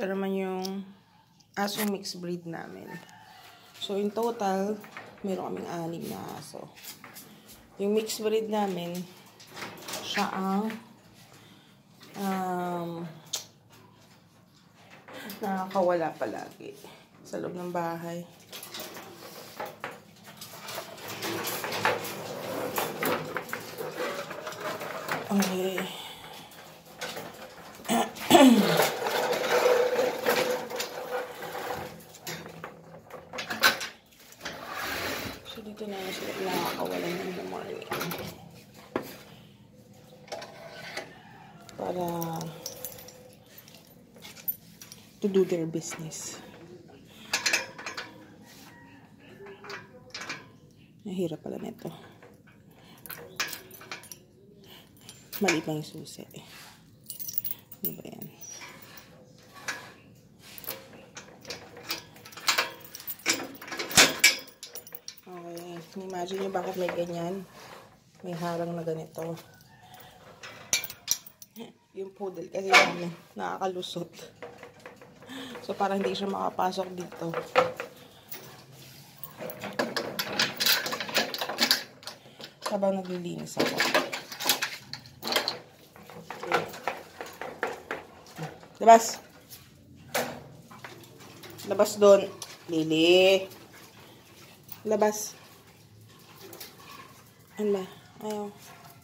Ito naman yung aso mixed breed namin. So, in total, meron kaming anim na aso. Yung mixed breed namin, siya ang um, nakakawala palagi sa loob ng bahay. Okay. so, dito na yung sila nakakawalan in the morning. Para to do their business. Nahirap pala nito. Mali pa yung susi. Ano ba yan? Okay. Imagine nyo bakit may ganyan. May harang na ganito. Yung poodle kasi namin nakakalusot. So, para hindi siya makapasok dito. Habang naglilinis ako. Okay. Labas. Labas doon. Lili. Labas. Ano ba? Ayaw.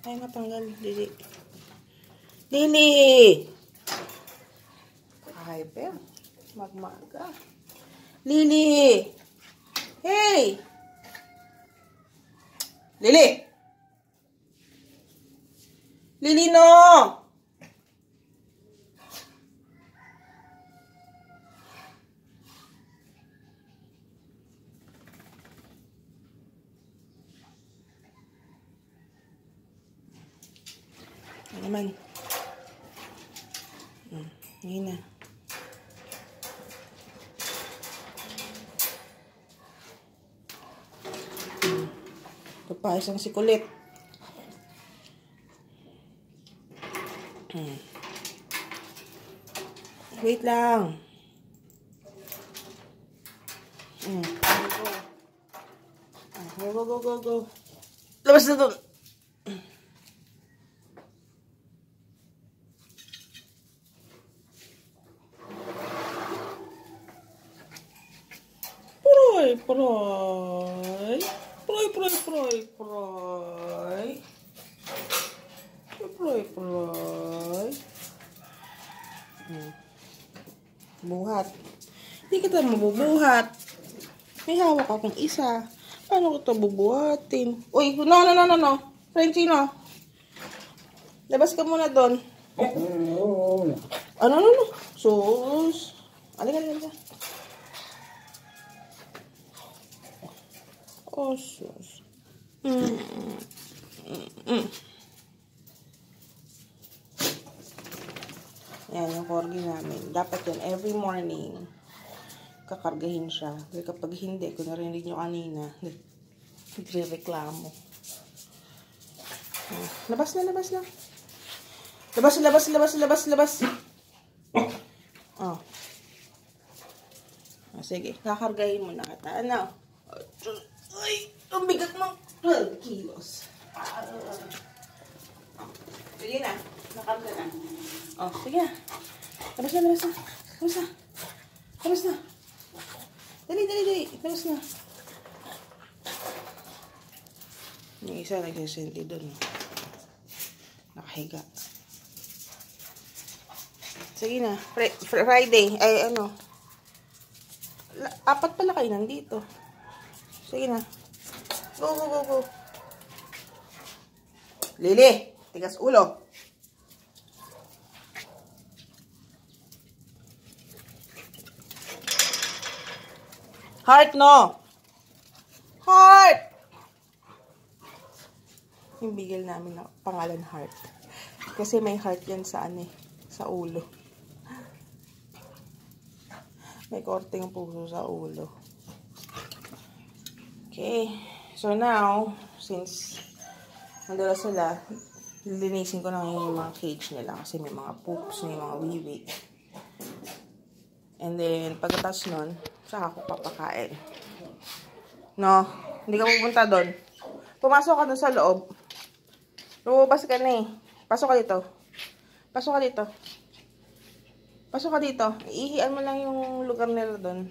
Ayaw matanggal. Lili. Lili! Hyper. Magmaga. Lili! Hey! Lili! Lili, no! Ano naman? Hmm, ngayon na. Ito pa, isang sikulit. Hmm. Wait lang. Hmm. Go, go, go, go. Labas na doon. Proy, proy. Proy, proy, proy, proy. Proy. Hmm. Buhat. Hindi kita mabubuhat. May hawak akong isa. Paano ko ito bubuhatin? Uy, no, no, no, no, no. Frenchie, no. Labas ka muna doon. Ano, no, no. Sus. Alika, alika, alika. Sus. Mm. Mm. Yan, yung corgi namin. Dapat yan, every morning, kakargahin siya. Dahil kapag hindi, kung narinig nyo kanina, nagre-reklamo. Labas na, labas na. Labas, labas, labas, labas, labas. Oh. Sige, kakargahin mo na kita. Ano? Diyos. Ay, ang bigat ng 12 kilos. Sige na, nakarga na. Oh, sige na. Labas na, labas na. Labas na. Labas na. Dali, dali, dali. Labas na. Yung isa nagsisenti doon. Nakahiga. Sige na. Fri- fr- Friday. Ay, ano. Apat pala kayo nandito. Sige na. Go, go, go, go. Lili, tigas ulo. Heart, no. Heart! Yung bigel namin na pangalan Heart. Kasi may heart yan sa ano eh, sa ulo. May korteng puso sa ulo. Okay. So now, since nandala sila, lilinisin ko na ngayon yung mga cage nila kasi may mga poops, may mga wiwi. And then, pagkatapos nun, saka ako papakain. No? Hindi ka pupunta doon. Pumasok ka doon sa loob. Lumabas ka na eh. Pasok ka dito. Pasok ka dito. Pasok ka dito. Ihian mo lang yung lugar nila doon.